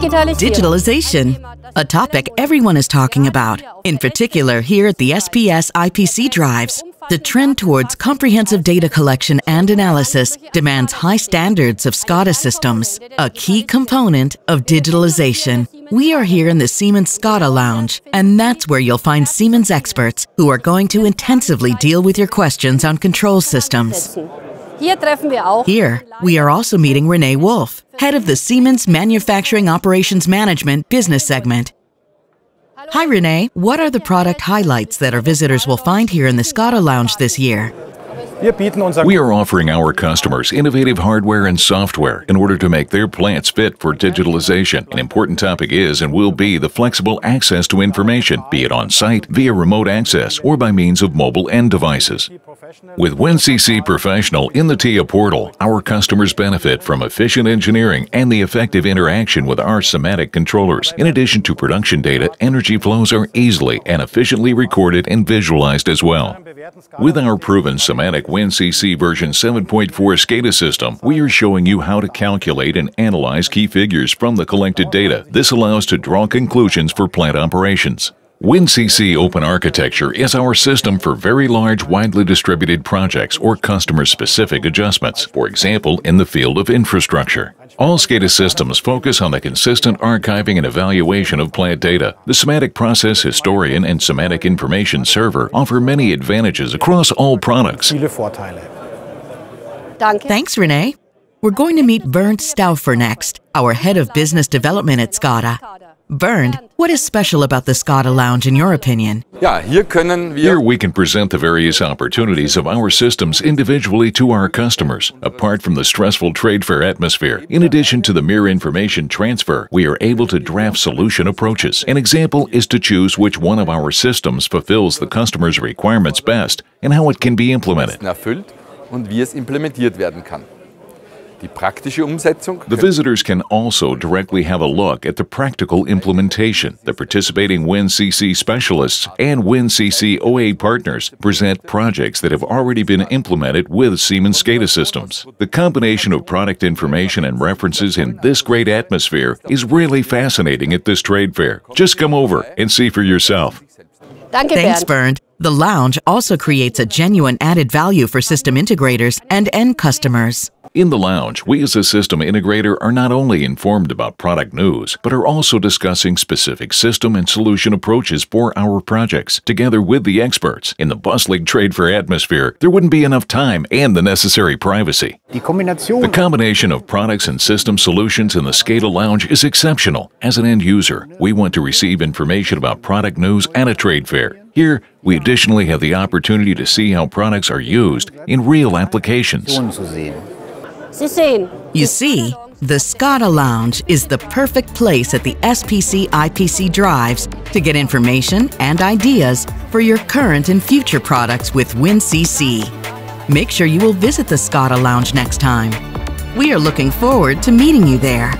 Digitalization, a topic everyone is talking about, in particular here at the SPS IPC drives. The trend towards comprehensive data collection and analysis demands high standards of SCADA systems, a key component of digitalization. We are here in the Siemens SCADA Lounge, and that's where you'll find Siemens experts who are going to intensively deal with your questions on control systems. Here, we are also meeting Renee Wolf, head of the Siemens Manufacturing Operations Management business segment. Hi, Renee. What are the product highlights that our visitors will find here in the SCADA Lounge this year? We are offering our customers innovative hardware and software in order to make their plants fit for digitalization. An important topic is and will be the flexible access to information, be it on site, via remote access, or by means of mobile end devices. With WinCC Professional in the TIA portal, our customers benefit from efficient engineering and the effective interaction with our SIMATIC controllers. In addition to production data, energy flows are easily and efficiently recorded and visualized as well. With our proven SIMATIC WinCC version 7.4 SCADA system, we are showing you how to calculate and analyze key figures from the collected data. This allows to draw conclusions for plant operations. WinCC Open Architecture is our system for very large, widely distributed projects or customer-specific adjustments, for example, in the field of infrastructure. All SCADA systems focus on the consistent archiving and evaluation of plant data. The SIMATIC Process Historian and SIMATIC Information Server offer many advantages across all products. Thanks, Renee. We're going to meet Bernd Stauffer next, our head of business development at SCADA. Bernd, what is special about the SCADA Lounge in your opinion? Here we can present the various opportunities of our systems individually to our customers. Apart from the stressful trade fair atmosphere, in addition to the mere information transfer, we are able to draft solution approaches. An example is to choose which one of our systems fulfills the customer's requirements best and how it can be implemented. The visitors can also directly have a look at the practical implementation. The participating WinCC specialists and WinCC OA partners present projects that have already been implemented with Siemens SCADA systems. The combination of product information and references in this great atmosphere is really fascinating at this trade fair. Just come over and see for yourself. Thanks, Bernd. The lounge also creates a genuine added value for system integrators and end customers. In the lounge, we as a system integrator are not only informed about product news, but are also discussing specific system and solution approaches for our projects, together with the experts. In the bustling trade fair atmosphere, there wouldn't be enough time and the necessary privacy. The combination of products and system solutions in the SCADA Lounge is exceptional. As an end user, we want to receive information about product news at a trade fair. Here, we additionally have the opportunity to see how products are used in real applications. You see, the SCADA Lounge is the perfect place at the SPC IPC drives to get information and ideas for your current and future products with WinCC. Make sure you will visit the SCADA Lounge next time. We are looking forward to meeting you there.